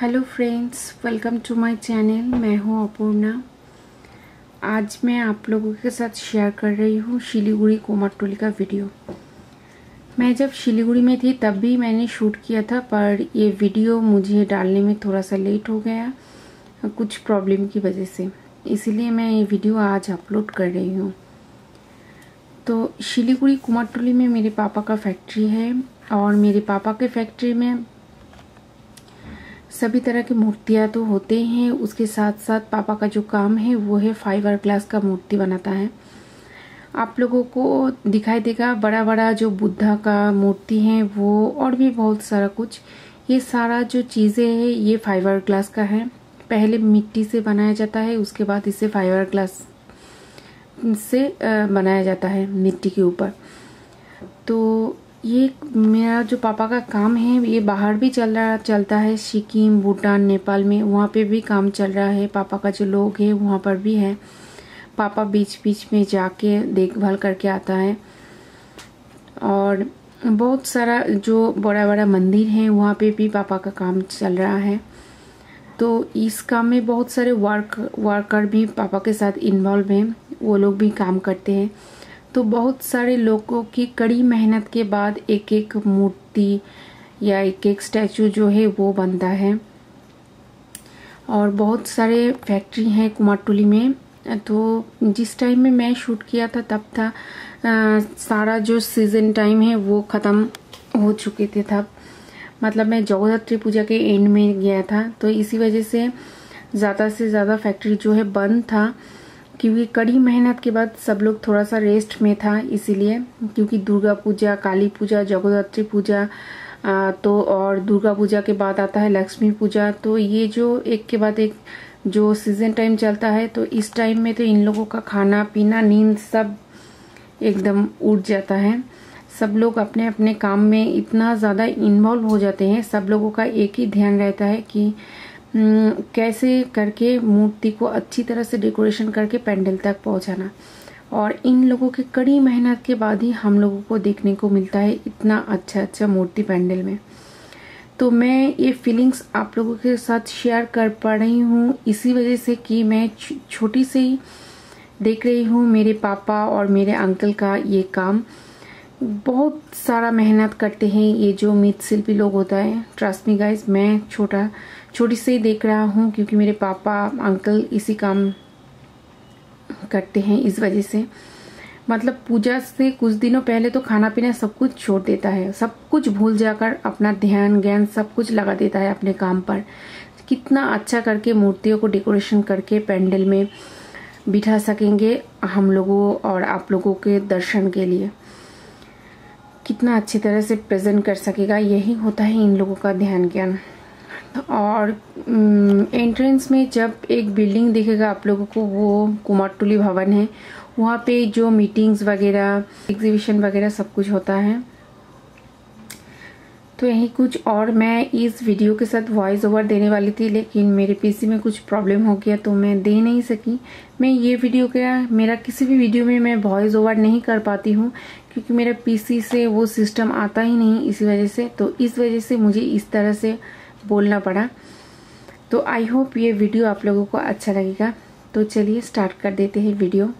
Hello friends welcome to my channel मैं हूँ अपूर्णा। आज मैं आप लोगों के साथ शेयर कर रही हूँ शिलीगुड़ी कोमाटोली का वीडियो मैं जब शिलीगुड़ी में थी, तब भी मैंने शूट किया था, पर ये वीडियो मुझे डालने में थोड़ा सा लेट हो गया, कुछ प्रॉब्लम की वजह से। इसीलिए मैं ये वीडियो आज अपलोड कर रही हूँ। तो शिलीगुड़ी कुमारटोली में मेरे पापा का फैक्ट्री है और मेरे पापा के फैक्ट्री में सभी तरह की मूर्तियाँ तो होते हैं, उसके साथ साथ पापा का जो काम है, वो है फाइबर ग्लास का मूर्ति बनाता है। आप लोगों को दिखाई देगा बड़ा बड़ा जो बुद्धा का मूर्ति है, वो और भी बहुत सारा कुछ। ये सारा जो चीज़ें हैं, ये फाइबर ग्लास का है। पहले मिट्टी से बनाया जाता है, उसके बाद इसे फाइबर ग्लास से बनाया जाता है मिट्टी के ऊपर। तो ये मेरा जो पापा का काम है, ये बाहर भी चल रहा, चलता है सिक्किम, भूटान, नेपाल में, वहाँ पे भी काम चल रहा है। पापा का जो लोग है, वहाँ पर भी है। पापा बीच बीच में जाके देखभाल करके आता है। और बहुत सारा जो बड़ा बड़ा मंदिर है, वहाँ पे भी पापा का काम चल रहा है। तो इस काम में बहुत सारे वर्क वर्कर भी पापा के साथ इन्वॉल्व हैं। वो लोग भी काम करते हैं। तो बहुत सारे लोगों की कड़ी मेहनत के बाद एक एक मूर्ति या एक एक स्टैचू जो है वो बनता है। और बहुत सारे फैक्ट्री हैं कुमारटुली में। तो जिस टाइम में मैं शूट किया था तब था आ, सारा जो सीज़न टाइम है वो ख़त्म हो चुके थे तब। मतलब मैं जगोधात्री पूजा के एंड में गया था तो इसी वजह से ज़्यादा से ज़्यादा फैक्ट्री जो है बंद था। क्योंकि कड़ी मेहनत के बाद सब लोग थोड़ा सा रेस्ट में था, इसीलिए। क्योंकि दुर्गा पूजा, काली पूजा, जगोदात्री पूजा तो और दुर्गा पूजा के बाद आता है लक्ष्मी पूजा। तो ये जो एक के बाद एक जो सीज़न टाइम चलता है तो इस टाइम में तो इन लोगों का खाना, पीना, नींद सब एकदम उठ जाता है। सब लोग अपने अपने काम में इतना ज़्यादा इन्वॉल्व हो जाते हैं, सब लोगों का एक ही ध्यान रहता है कि कैसे करके मूर्ति को अच्छी तरह से डेकोरेशन करके पेंडल तक पहुंचाना। और इन लोगों की कड़ी मेहनत के बाद ही हम लोगों को देखने को मिलता है इतना अच्छा अच्छा मूर्ति पेंडल में। तो मैं ये फीलिंग्स आप लोगों के साथ शेयर कर पा रही हूँ। इसी वजह से कि मैं छोटी से ही देख रही हूँ मेरे पापा और मेरे अंकल का ये काम। बहुत सारा मेहनत करते हैं ये जो मृतशिल्पी लोग होता है। ट्रस्ट मी गाइज़ मैं छोटा छोटी से ही देख रहा हूँ, क्योंकि मेरे पापा, अंकल इसी काम करते हैं इस वजह से। मतलब पूजा से कुछ दिनों पहले तो खाना पीना सब कुछ छोड़ देता है। सब कुछ भूल जाकर अपना ध्यान, ज्ञान सब कुछ लगा देता है अपने काम पर। कितना अच्छा करके मूर्तियों को डेकोरेशन करके पैंडल में बिठा सकेंगे हम लोगों और आप लोगों के दर्शन के लिए। कितना अच्छी तरह से प्रेजेंट कर सकेगा, यही होता है इन लोगों का ध्यान ज्ञान। और एंट्रेंस में जब एक बिल्डिंग दिखेगा आप लोगों को, वो कुमारटुली भवन है। वहाँ पे जो मीटिंग्स वगैरह एग्जीबिशन वगैरह सब कुछ होता है। तो यही कुछ और मैं इस वीडियो के साथ वॉइस ओवर देने वाली थी, लेकिन मेरे पीसी में कुछ प्रॉब्लम हो गया तो मैं दे नहीं सकी। मैं ये वीडियो क्या मेरा किसी भी वीडियो में मैं वॉइस ओवर नहीं कर पाती हूँ, क्योंकि मेरा पीसी से वो सिस्टम आता ही नहीं इसी वजह से। तो इस वजह से मुझे इस तरह से बोलना पड़ा। तो आई होप ये वीडियो आप लोगों को अच्छा लगेगा। तो चलिए स्टार्ट कर देते हैं वीडियो